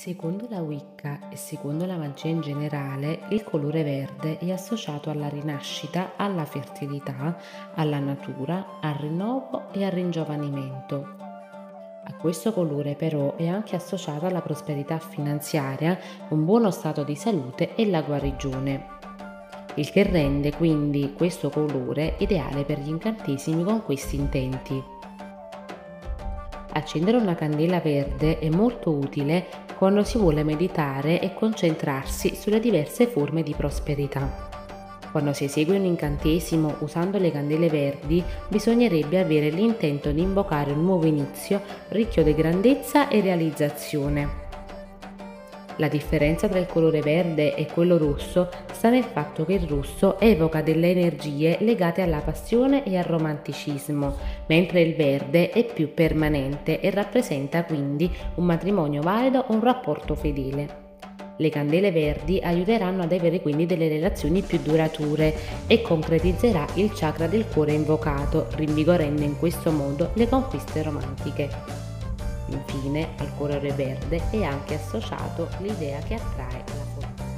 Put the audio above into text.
Secondo la Wicca e secondo la magia in generale, il colore verde è associato alla rinascita, alla fertilità, alla natura, al rinnovo e al ringiovanimento. A questo colore però è anche associata la prosperità finanziaria, un buono stato di salute e la guarigione. Il che rende quindi questo colore ideale per gli incantesimi con questi intenti. Accendere una candela verde è molto utile quando si vuole meditare e concentrarsi sulle diverse forme di prosperità. Quando si esegue un incantesimo usando le candele verdi, bisognerebbe avere l'intento di invocare un nuovo inizio ricchio di grandezza e realizzazione. La differenza tra il colore verde e quello rosso sta nel fatto che il rosso evoca delle energie legate alla passione e al romanticismo, mentre il verde è più permanente e rappresenta quindi un matrimonio valido o un rapporto fedele. Le candele verdi aiuteranno ad avere quindi delle relazioni più durature e concretizzerà il chakra del cuore invocato, rinvigorendo in questo modo le conquiste romantiche. Infine, al colore verde è anche associato l'idea che attrae la fortuna.